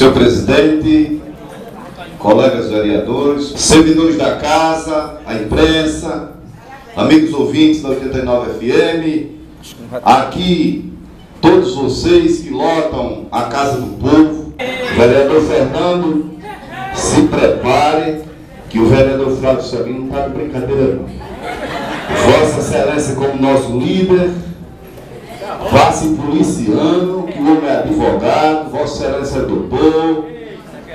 Senhor presidente, colegas vereadores, servidores da casa, a imprensa, amigos ouvintes da 89 FM, aqui todos vocês que lotam a Casa do Povo, vereador Fernando, se prepare que o vereador Flávio Sabino não está de brincadeira não. Vossa Excelência como nosso líder, vá se policiando, que o homem é advogado, Vossa Excelência é doutor,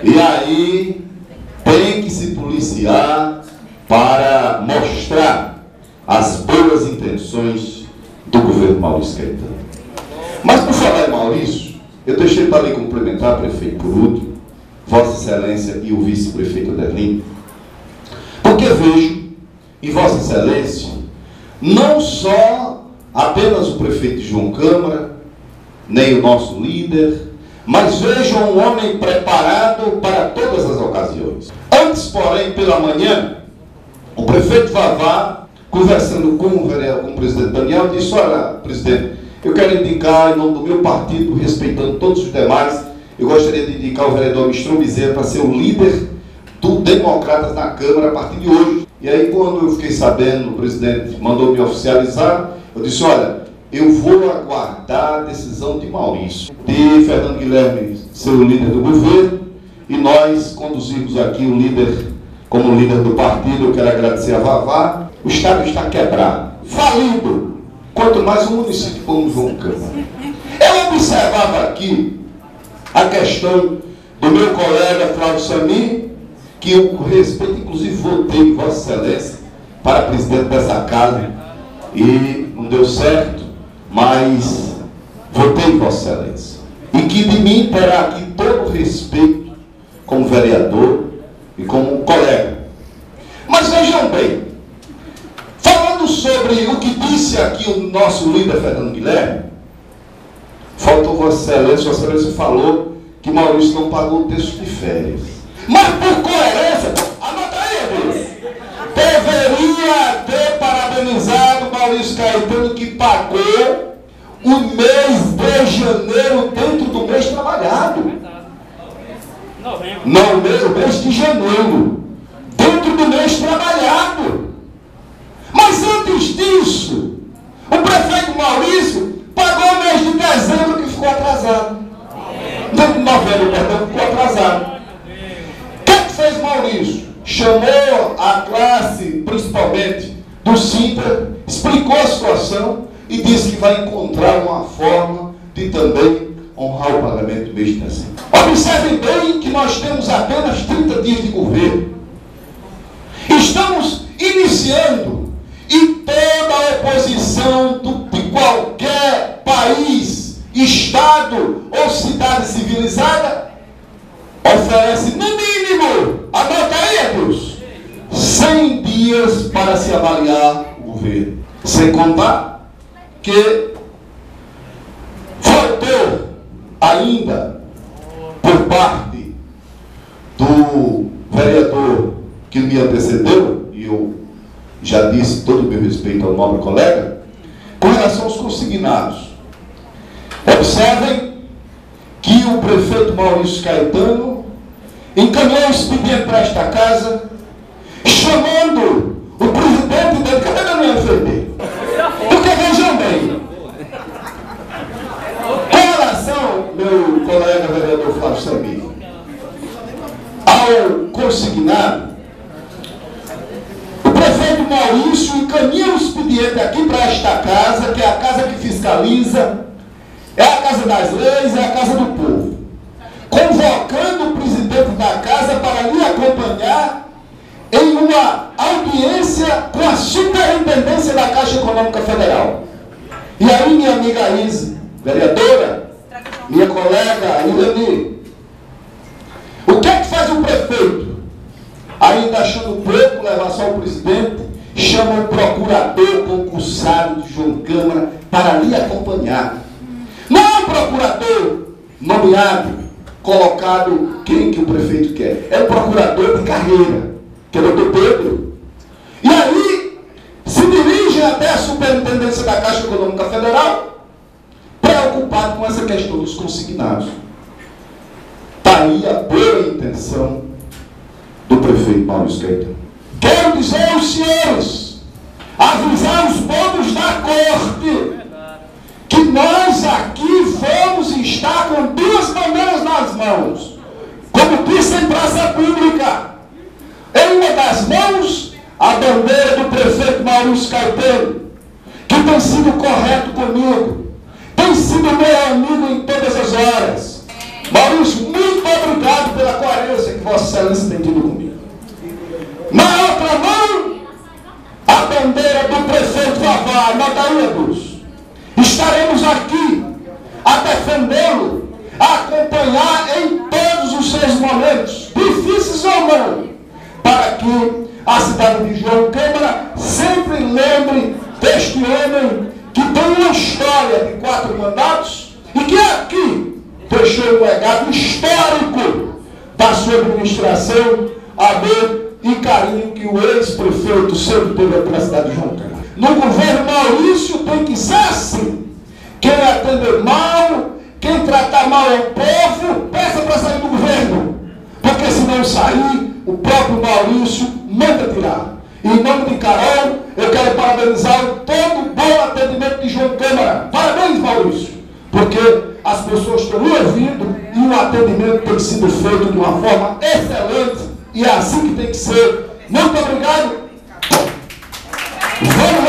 e aí tem que se policiar para mostrar as boas intenções do governo Maurício Caetano. Mas por falar em Maurício, eu deixei para lhe complementar, prefeito, por último, Vossa Excelência e o vice-prefeito Adelino, porque vejo em Vossa Excelência não só apenas o prefeito João Câmara, nem o nosso líder, mas vejo um homem preparado para todas as ocasiões. Antes, porém, pela manhã, o prefeito Vavá, conversando com o, vereador, com o presidente Daniel, disse: Olha, presidente, eu quero indicar, em nome do meu partido, respeitando todos os demais, eu gostaria de indicar o vereador Mistrão Bezerra para ser o líder do Democratas na Câmara a partir de hoje. E aí, quando eu fiquei sabendo, o presidente mandou me oficializar, eu disse: Olha, eu vou aguardar a decisão de Maurício, de Fernando Guilherme ser o líder do governo, e nós conduzimos aqui o líder como líder do partido. Eu quero agradecer a Vavá. O Estado está quebrado, falido, quanto mais um município como João Câmara. Eu observava aqui a questão do meu colega Flávio Sami, que eu respeito, inclusive votei Vossa Excelência para presidente dessa casa e não deu certo, mas votei Vossa Excelência. E que de mim terá aqui todo o respeito como vereador e como colega. Mas vejam bem, falando sobre o que disse aqui o nosso líder Fernando Guilherme, faltou Vossa Excelência, Vossa Excelência falou que Maurício não pagou o texto de férias. Mas por coerência, anota aí, Deus, deveria ter parabenizado Maurício Caetano que pagou o mês de janeiro dentro do mês trabalhado. Não, o mês, o mês de janeiro. Dentro do mês trabalhado. Mas antes disso, o prefeito Maurício pagou o mês de dezembro que ficou atrasado. Dentro de novembro, perdão, ficou atrasado. O que, é que fez Maurício? Chamou a classe, principalmente do Sintra, explicou a situação e disse que vai encontrar uma forma de também honrar o pagamento do mês de dezembro. Observem bem que nós temos apenas 30 dias de governo. Estamos iniciando e toda a oposição do, de qualquer país, estado ou cidade civilizada oferece no mínimo, anota aí, Deus, 100 dias para se avaliar Sem contar que faltou ainda por parte do vereador que me antecedeu, e eu já disse todo o meu respeito ao nobre colega, com relação aos consignados. Observem que o prefeito Maurício Caetano encaminhou o expediente para esta casa, dele, Porque vejam bem, com relação, meu colega vereador Flávio Samir, ao consignado, o prefeito Maurício encaminha o expediente aqui para esta casa, que é a casa que fiscaliza, é a casa das leis, é a casa do povo, Econômica Federal. E aí, minha amiga Izzy, vereadora, minha colega Ilani, o que é que faz o prefeito? Ainda achando pouco levar só o presidente, chama o procurador concursado de João Câmara para lhe acompanhar. Não é o procurador nomeado, colocado quem que o prefeito quer. É o procurador de carreira, que é o doutor Pedro. E aí, até a superintendência da Caixa Econômica Federal, preocupado com essa questão dos consignados. Está aí a boa intenção do prefeito Maurício Caetano. Quero dizer aos senhores, avisar os povos da corte, que nós aqui vamos estar com duas bandeiras nas mãos, como disse em praça pública. Em uma das mãos, a bandeira do prefeito Maurício Caetano, que tem sido correto comigo, tem sido meu amigo em todas as horas. Maurício, muito obrigado pela coerência que Vossa Excelência tem tido comigo. Na outra mão, a bandeira do prefeito Vavá, Nadaia Luz. Estaremos aqui a defendê-lo, a acompanhar em todos os seus momentos, difíceis ou não, para que a cidade de João Câmara sempre lembre deste homem que tem uma história de quatro mandatos e que aqui deixou um legado histórico da sua administração, amor e carinho que o ex-prefeito sempre teve pela cidade de João Câmara. No governo Maurício tem que assim. Quem atender mal, quem tratar mal o povo, peça para sair do governo. Porque se não sair, o próprio Maurício manda tirar. Em nome de Carol, eu quero parabenizar todo o bom atendimento de João Câmara. Parabéns, Maurício. Porque as pessoas estão ouvindo e o atendimento tem sido feito de uma forma excelente. E é assim que tem que ser. Muito obrigado. Vamos